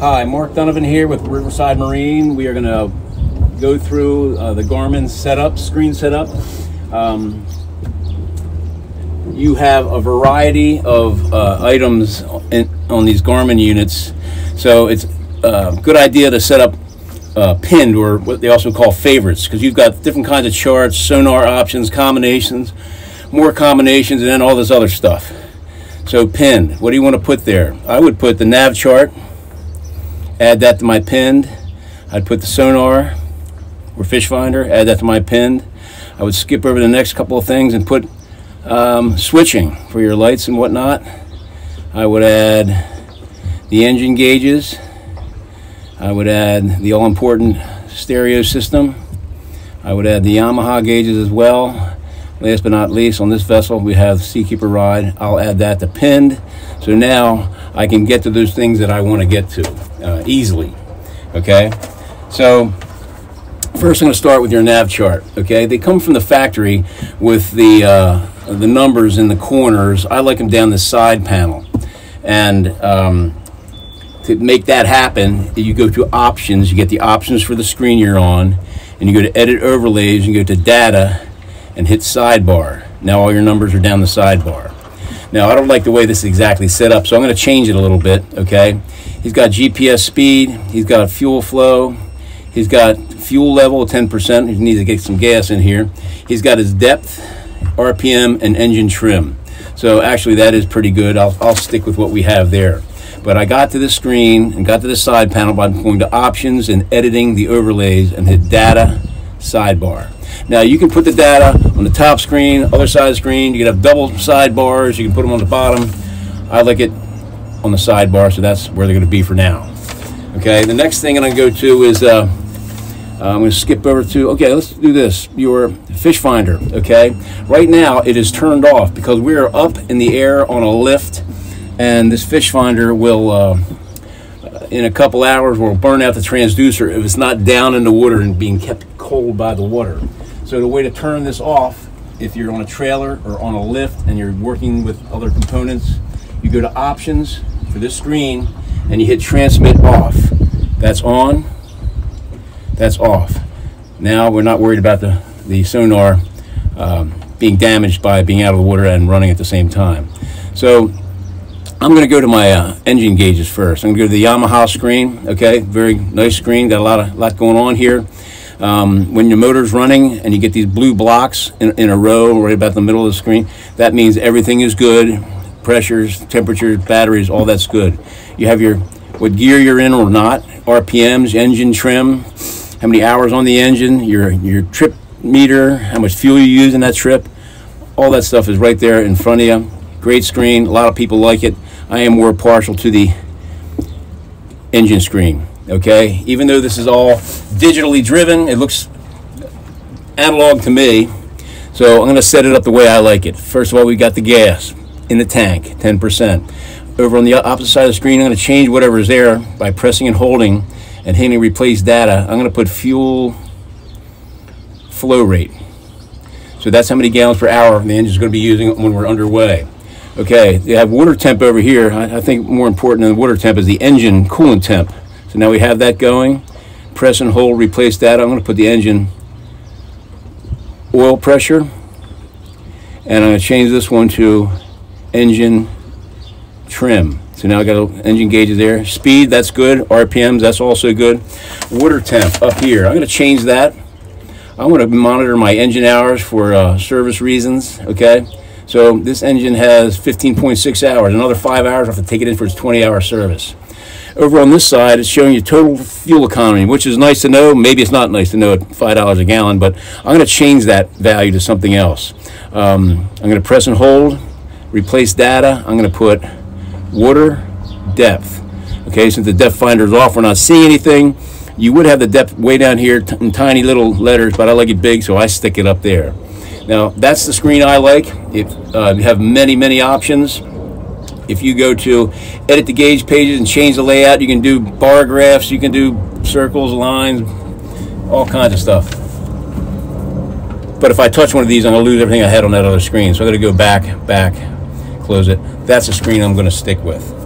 Hi, Mark Donovan here with Riverside Marine. We are going to go through uh, the Garmin setup, screen setup. Um, you have a variety of uh, items in, on these Garmin units, so it's a good idea to set up uh, pinned or what they also call favorites because you've got different kinds of charts, sonar options, combinations, more combinations, and then all this other stuff. So pinned, what do you want to put there? I would put the nav chart, add that to my pinned. I'd put the sonar or fish finder, add that to my pinned. I would skip over the next couple of things and put um, switching for your lights and whatnot. I would add the engine gauges. I would add the all-important stereo system. I would add the Yamaha gauges as well. Last but not least, on this vessel, we have Seakeeper Ride. I'll add that to pinned. So now I can get to those things that I want to get to uh, easily. Okay? So first I'm going to start with your nav chart. Okay? They come from the factory with the, uh, the numbers in the corners. I like them down the side panel. And um, to make that happen, you go to options, you get the options for the screen you're on, and you go to edit overlays, and go to data, and hit sidebar. Now all your numbers are down the sidebar. Now I don't like the way this is exactly set up, so I'm going to change it a little bit, okay? He's got GPS speed, he's got fuel flow, he's got fuel level 10%, he needs to get some gas in here. He's got his depth, RPM, and engine trim. So actually that is pretty good. I'll, I'll stick with what we have there. But I got to the screen and got to the side panel by going to options and editing the overlays and hit data sidebar. Now you can put the data on the top screen, other side screen. You can have double sidebars. You can put them on the bottom. I like it on the sidebar, so that's where they're going to be for now. Okay. The next thing I'm going to go to is uh, I'm going to skip over to. Okay, let's do this. Your fish finder. Okay. Right now it is turned off because we are up in the air on a lift, and this fish finder will. Uh, in a couple hours will burn out the transducer if it's not down in the water and being kept cold by the water. So the way to turn this off, if you're on a trailer or on a lift and you're working with other components, you go to options for this screen and you hit transmit off. That's on, that's off. Now we're not worried about the, the sonar um, being damaged by being out of the water and running at the same time. So I'm going to go to my uh, engine gauges first. I'm going to go to the Yamaha screen. Okay, very nice screen. Got a lot of lot going on here. Um, when your motor's running and you get these blue blocks in, in, a row right about the middle of the screen, that means everything is good. Pressures, temperatures, batteries, all that's good. You have your what gear you're in or not, RPMs, engine trim, how many hours on the engine, your your trip meter, how much fuel you use in that trip. All that stuff is right there in front of you. Great screen. A lot of people like it. I am more partial to the engine screen. Okay, even though this is all digitally driven, it looks analog to me. So I'm going to set it up the way I like it. First of all, we got the gas in the tank, 10%. Over on the opposite side of the screen, I'm going to change whatever is there by pressing and holding and hitting replace data. I'm going to put fuel flow rate. So that's how many gallons per hour the engine is going to be using when we're underway. Okay, you have water temp over here. I, I, think more important than water temp is the engine coolant temp. So now we have that going. Press and hold, replace that. I'm going to put the engine oil pressure. And I'm going to change this one to engine trim. So now I got engine gauges there. Speed, that's good. RPMs, that's also good. Water temp up here. I'm going to change that. I'm going to monitor my engine hours for uh, service reasons, okay? So this engine has 15.6 hours. Another five hours, I have to take it in for its 20-hour service. Over on this side, it's showing you total fuel economy, which is nice to know. Maybe it's not nice to know at $5 a gallon, but I'm going to change that value to something else. Um, I'm going to press and hold, replace data. I'm going to put water depth. Okay, since the depth finder is off, we're not seeing anything. You would have the depth way down here in tiny little letters, but I like it big, so I stick it up there. Now, that's the screen I like. If, uh, you have many, many options. If you go to edit the gauge pages and change the layout, you can do bar graphs, you can do circles, lines, all kinds of stuff. But if I touch one of these, I'm going to lose everything I had on that other screen. So I'm going to go back, back, close it. That's the screen I'm going to stick with.